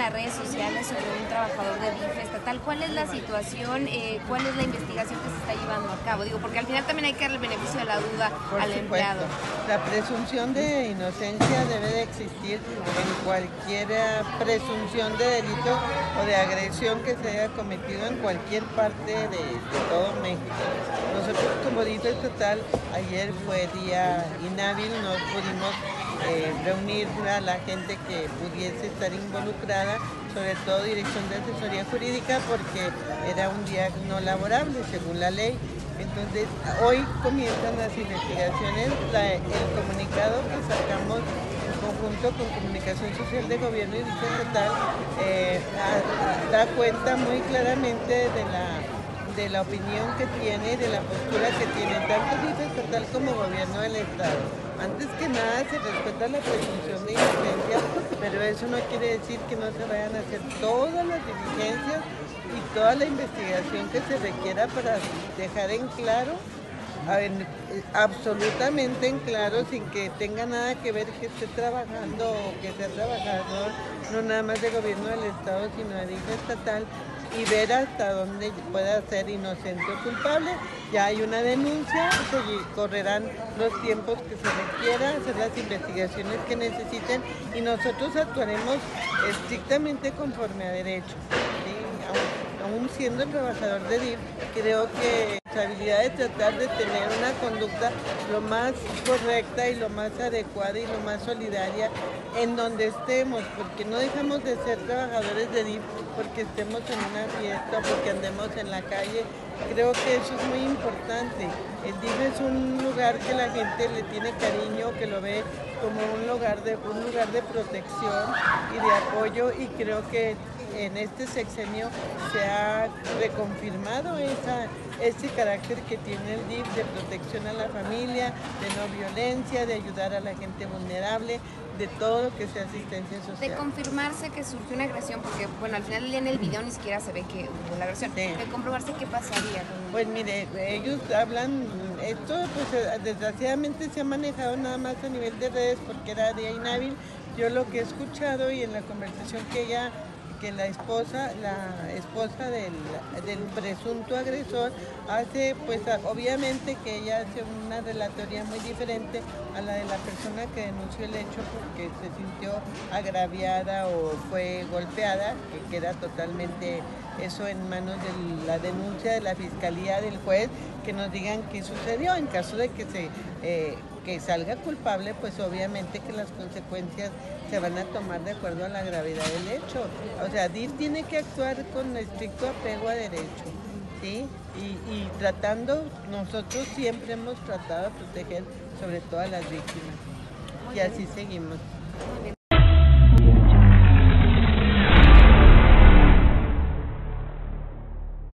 las redes sociales sobre un trabajador de DIF estatal. ¿Cuál es la situación? Eh, ¿Cuál es la investigación que se está llevando a cabo? Digo, porque al final también hay que darle el beneficio de la duda Por al supuesto. empleado. La presunción de inocencia debe de existir en cualquier eh, presunción de delito o de agresión que se haya cometido en cualquier parte de, de todo México. Nosotros como DIF estatal, ayer fue día inhábil, no pudimos eh, reunir a la gente que pudiese estar involucrada, sobre todo dirección de asesoría jurídica, porque era un día no laborable según la ley. Entonces, hoy comienzan las investigaciones, el comunicado que sacamos en conjunto con Comunicación Social de Gobierno y Dicha Estatal eh, da cuenta muy claramente de la, de la opinión que tiene, de la postura que tiene tanto Dicha Estatal como Gobierno del Estado. Antes que nada se respeta la presunción de inocencia, pero eso no quiere decir que no se vayan a hacer todas las diligencias y toda la investigación que se requiera para dejar en claro, absolutamente en claro, sin que tenga nada que ver que esté trabajando o que sea trabajador, no nada más de gobierno del Estado, sino de dicha estatal, y ver hasta dónde pueda ser inocente o culpable. Ya hay una denuncia, correrán los tiempos que se requiera, hacer las investigaciones que necesiten y nosotros actuaremos estrictamente conforme a derecho. Aún, siendo trabajador de DIF, creo que la habilidad de tratar de tener una conducta lo más correcta y lo más adecuada y lo más solidaria en donde estemos, porque no dejamos de ser trabajadores de DIF porque estemos en una fiesta, porque andemos en la calle. Creo que eso es muy importante. El DIF es un lugar que la gente le tiene cariño, que lo ve como un lugar de, un lugar de protección y de apoyo y creo que en este sexenio se ha reconfirmado esa, ese carácter que tiene el DIF de protección a la familia, de no violencia, de ayudar a la gente vulnerable, de todo lo que sea asistencia De social. confirmarse que surgió una agresión, porque bueno, al final en el video ni siquiera se ve que hubo la agresión. Sí. De comprobarse qué pasaría con Pues mire, ellos hablan, esto pues desgraciadamente se ha manejado nada más a nivel de redes porque era día inhábil. Yo lo que he escuchado y en la conversación que ella, que la esposa, la esposa del, del presunto agresor hace, pues obviamente que ella hace una relatoría muy diferente a la de la persona que denunció el hecho porque se sintió agraviada o fue golpeada, que queda totalmente eso en manos de la denuncia de la fiscalía del juez, que nos digan qué sucedió. En caso de que se eh, que salga culpable, pues obviamente que las consecuencias se van a tomar de acuerdo a la gravedad del hecho. O sea, DIF tiene que actuar con estricto apego a derecho. ¿Sí? Y, y tratando, nosotros siempre hemos tratado de proteger sobre todo a las víctimas. Y así seguimos.